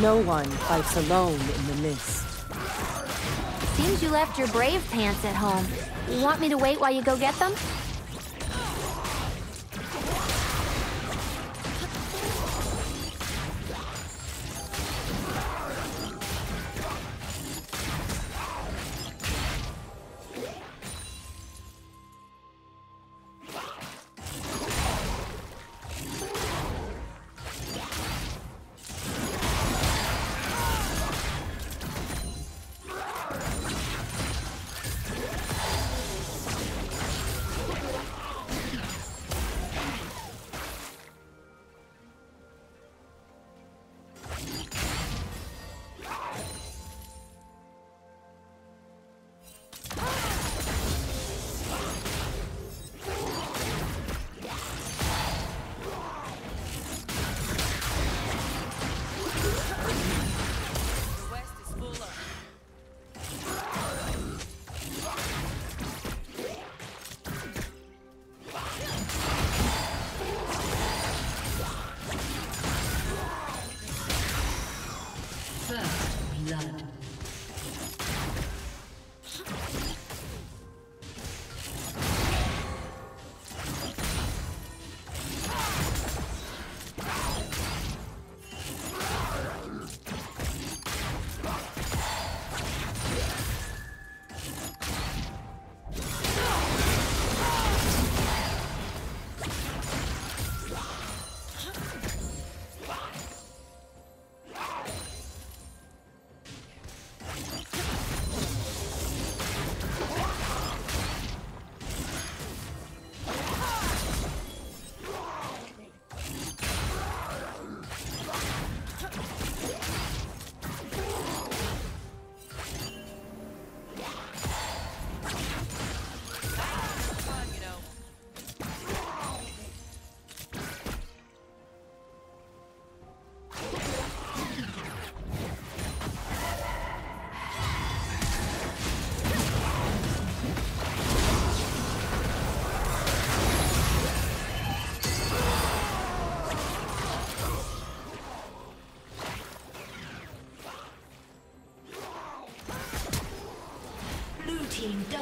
No one fights alone in the mist. Seems you left your brave pants at home. You want me to wait while you go get them?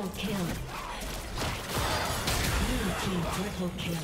Double kill. Blue team triple kill.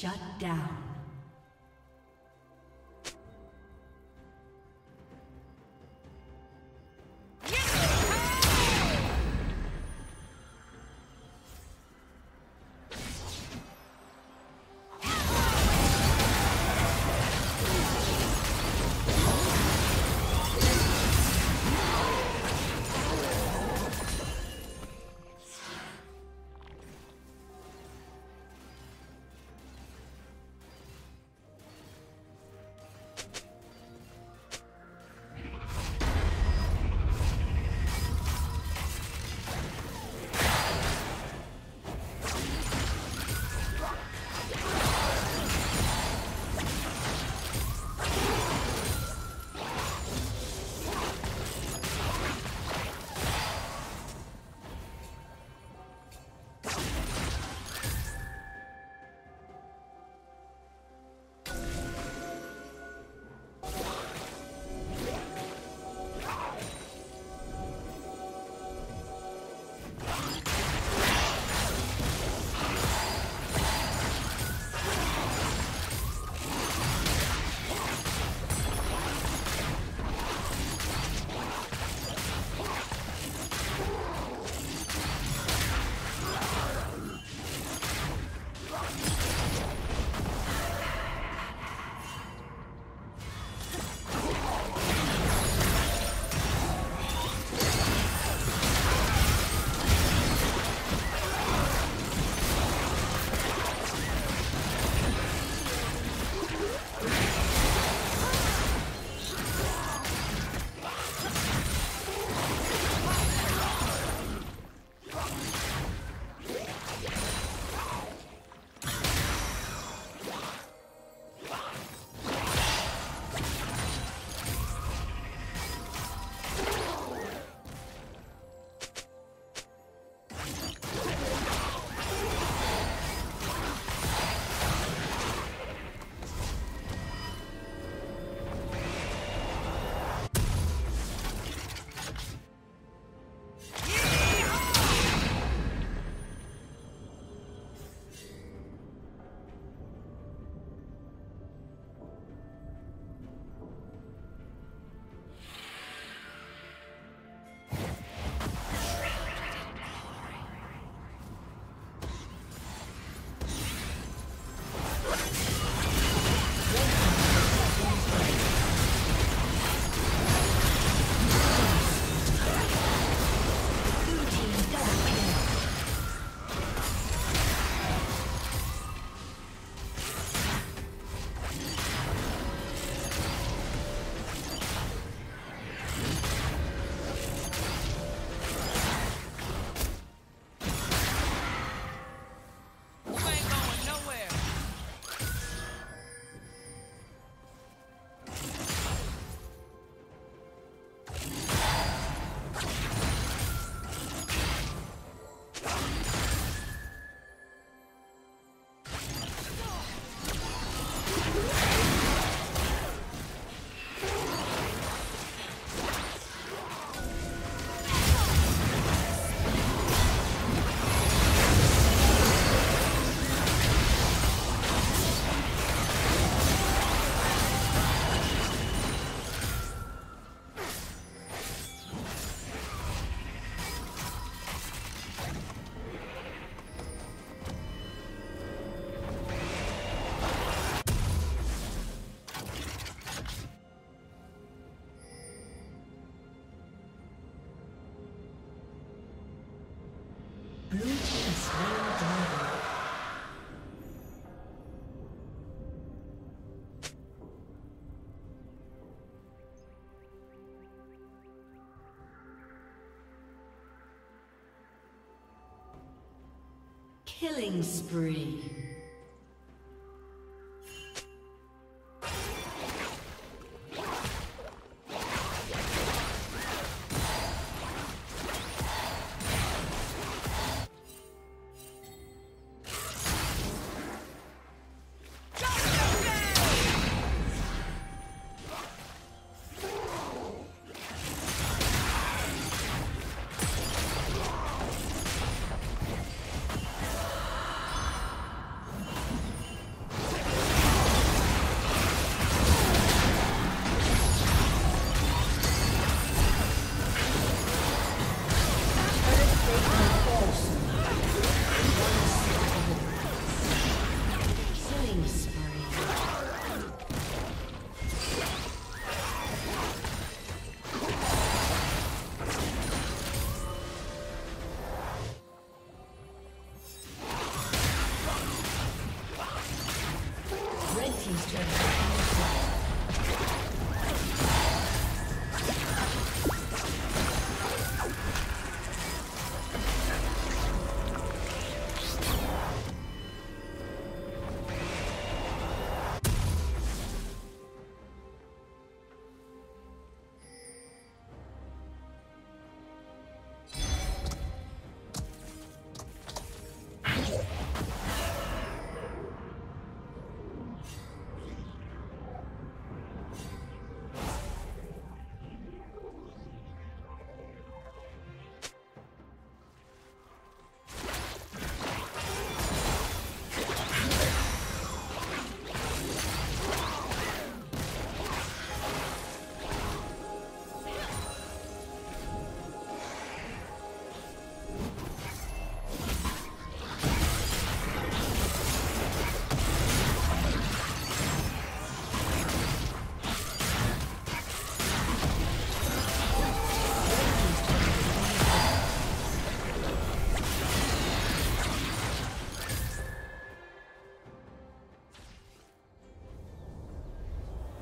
Shut down. Killing spree. Team's turret